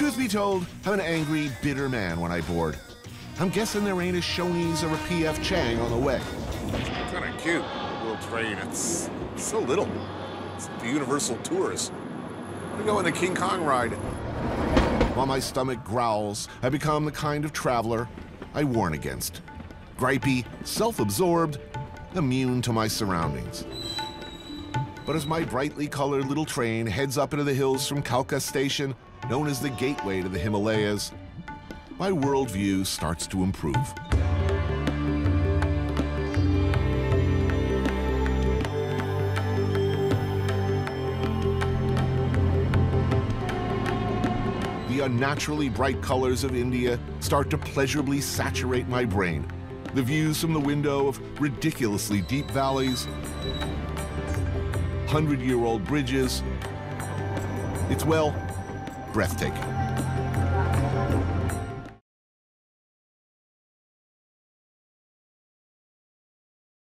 Truth be told, I'm an angry, bitter man when I board. I'm guessing there ain't a Shoney's or a P.F. Chang on the way. Kind of cute, little train. It's so little. It's the Universal Tourist. I'm gonna go on the King Kong ride. While my stomach growls, I become the kind of traveler I warn against. Gripey, self-absorbed, immune to my surroundings. But as my brightly colored little train heads up into the hills from Kalka Station, known as the gateway to the Himalayas, my worldview starts to improve. The unnaturally bright colors of India start to pleasurably saturate my brain. The views from the window of ridiculously deep valleys, hundred year old bridges. It's, well, breathtaking.